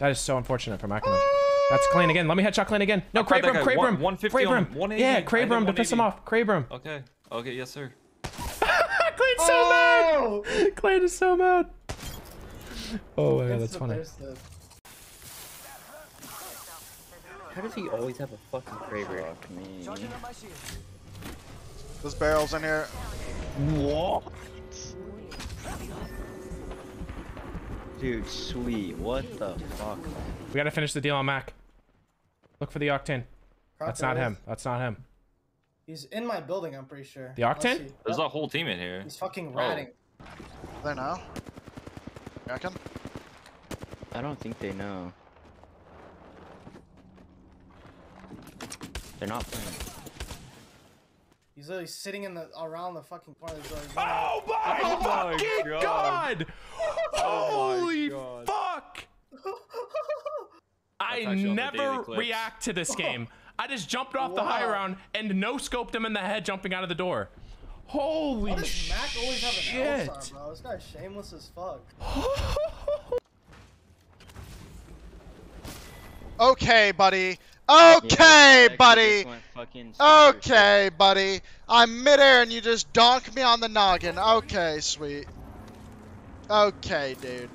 That is so unfortunate for Mackinac. That's Klein again. Let me headshot Klein again. No, I cracked Crave room, guy. One- room. 150 Crave on room. 180. Yeah, I room to piss him off. Crave room. Okay. Okay, yes, sir. Klein's so mad. Klein is so mad. Oh my god, that's funny. How does he always have a fucking Kraber? Fuck me. There's barrels in here. What? Dude, sweet. What the fuck? We gotta finish the deal on Mac. Look for the Octane. That's not him. That's not him. He's in my building, I'm pretty sure. The Octane? There's Yep. a whole team in here. He's fucking Oh. ratting. There now. Reckon? I don't think they know. They're not playing. He's literally sitting in the around the fucking corner. He's like, Oh my Oh my fucking god! God. Oh my Holy God. fuck! I actually on the daily never react to this game. I just jumped off the high Wow. round and no scoped him in the head jumping out of the door. Holy Why does Mac always have an shit! L bro? This guy's shameless as fuck. Okay, buddy. Okay, actually buddy. just went fucking super Okay, buddy. I'm midair and you just donk me on the noggin. Okay, sweet. Okay, dude.